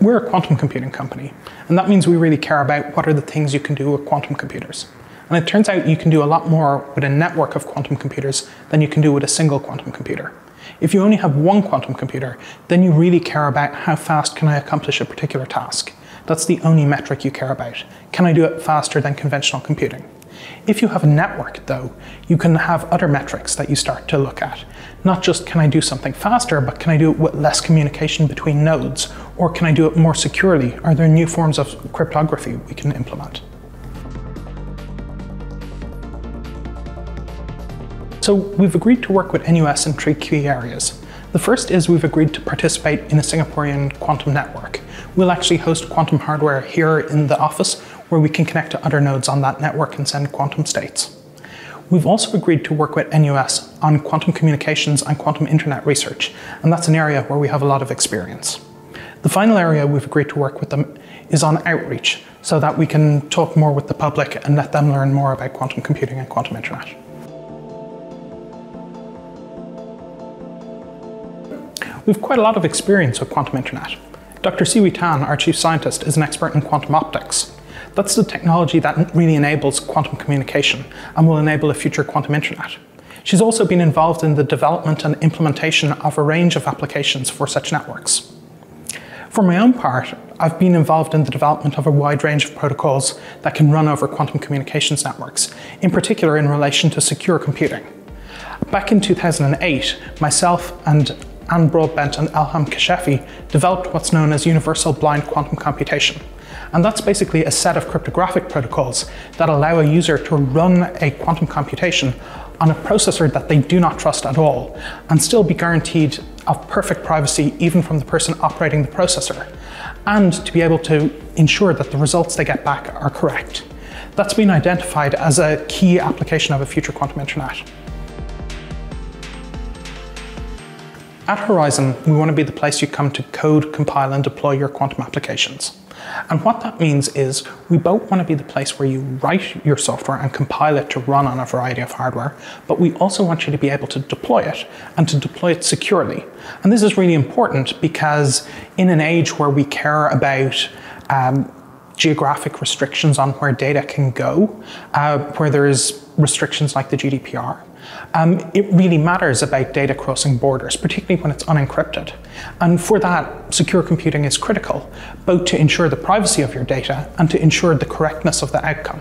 we're a quantum computing company, and that means we really care about what are the things you can do with quantum computers. And it turns out you can do a lot more with a network of quantum computers than you can do with a single quantum computer. If you only have one quantum computer, then you really care about how fast can I accomplish a particular task. That's the only metric you care about. Can I do it faster than conventional computing? If you have a network, though, you can have other metrics that you start to look at. Not just can I do something faster, but can I do it with less communication between nodes? Or can I do it more securely? Are there new forms of cryptography we can implement? So we've agreed to work with NUS in three key areas. The first is we've agreed to participate in a Singaporean quantum network. We'll actually host quantum hardware here in the office where we can connect to other nodes on that network and send quantum states. We've also agreed to work with NUS on quantum communications and quantum internet research, and that's an area where we have a lot of experience. The final area we've agreed to work with them is on outreach, so that we can talk more with the public and let them learn more about quantum computing and quantum internet. We've quite a lot of experience with quantum internet. Dr. Si-Hui Tan, our chief scientist, is an expert in quantum optics. That's the technology that really enables quantum communication and will enable a future quantum internet. She's also been involved in the development and implementation of a range of applications for such networks. For my own part, I've been involved in the development of a wide range of protocols that can run over quantum communications networks, in particular in relation to secure computing. Back in 2008, myself and Anne Broadbent and Elham Kashefi developed what's known as Universal Blind Quantum Computation. And that's basically a set of cryptographic protocols that allow a user to run a quantum computation on a processor that they do not trust at all and still be guaranteed of perfect privacy even from the person operating the processor and to be able to ensure that the results they get back are correct. That's been identified as a key application of a future quantum internet. At Horizon, we want to be the place you come to code, compile, and deploy your quantum applications. And what that means is we both want to be the place where you write your software and compile it to run on a variety of hardware, but we also want you to be able to deploy it and to deploy it securely. And this is really important because in an age where we care about um, geographic restrictions on where data can go, uh, where there is restrictions like the GDPR, um, it really matters about data crossing borders, particularly when it's unencrypted. And for that, secure computing is critical, both to ensure the privacy of your data and to ensure the correctness of the outcome.